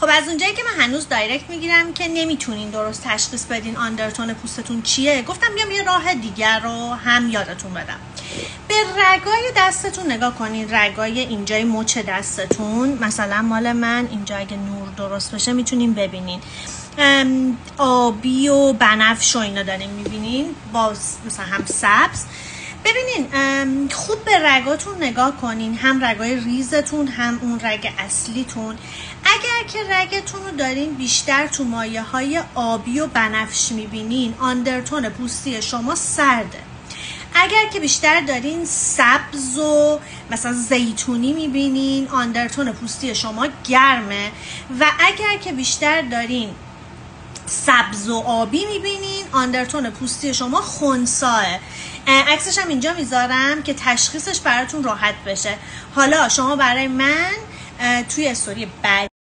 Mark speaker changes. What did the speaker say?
Speaker 1: خب از اونجایی که من هنوز دایرکت می‌گیرم که نمی‌تونین درست تشخیص بدین آندرتون پوستتون چیه گفتم بیام یه راه دیگر رو هم یادتون بدم. به رگای دستتون نگاه کنین رگای اینجای مچ دستتون مثلا مال من اینجا اگه نور درست بشه می‌تونین ببینین. آبی و بنفش و اینا دارین می‌بینین با مثلا هم سبز. ببینین خوب به رگاتون نگاه کنین هم رگای ریزتون هم اون رگ اصلیتون. اگر که رگتون رو دارین بیشتر تو مایه های آبی و بنفش می‌بینین. آندرتون پوستی شما سرده. اگر که بیشتر دارین سبز و مثلا زیتونی می‌بینین آندرتون پوستی شما گرمه. و اگر که بیشتر دارین سبز و آبی می‌بینین آندرتون پوستی شما خونساه عکسش هم اینجا می‌ذارم که تشخیصش براتون راحت بشه. حالا شما برای من توی استوری بعد